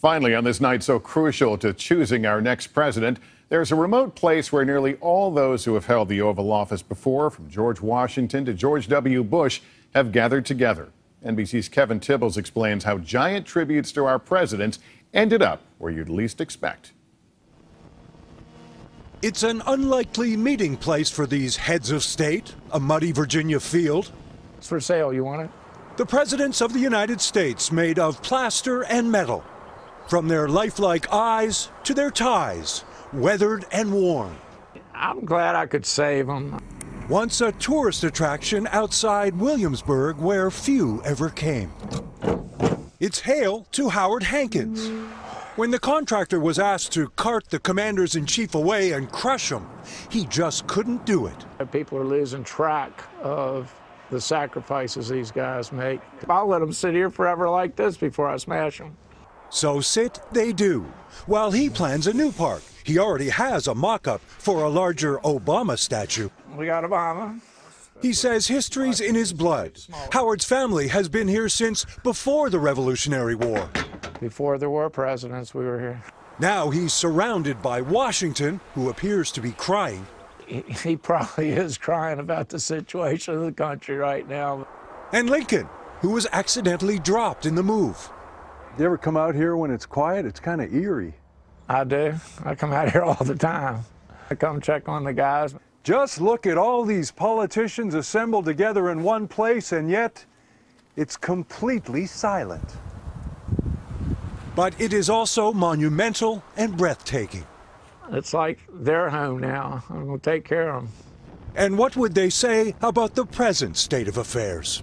Finally, on this night so crucial to choosing our next president, there's a remote place where nearly all those who have held the Oval Office before, from George Washington to George W. Bush, have gathered together. NBC's Kevin Tibbles explains how giant tributes to our presidents ended up where you'd least expect. It's an unlikely meeting place for these heads of state, a muddy Virginia field. It's for sale. You want it? The presidents of the United States made of plaster and metal. From their lifelike eyes to their ties, weathered and worn. I'm glad I could save them. Once a tourist attraction outside Williamsburg where few ever came. It's hail to Howard Hankins. When the contractor was asked to cart the commanders in chief away and crush them, he just couldn't do it. People are losing track of the sacrifices these guys make. I'll let them sit here forever like this before I smash them. So sit they do, while he plans a new park. He already has a mock up for a larger Obama statue. We got Obama. He says history's in his blood. Howard's family has been here since before the Revolutionary War. Before there were presidents, we were here. Now he's surrounded by Washington, who appears to be crying. He, he probably is crying about the situation of the country right now. And Lincoln, who was accidentally dropped in the move. You ever come out here when it's quiet? It's kind of eerie. I do. I come out here all the time. I come check on the guys. Just look at all these politicians assembled together in one place, and yet it's completely silent. But it is also monumental and breathtaking. It's like their home now. I'm going to take care of them. And what would they say about the present state of affairs?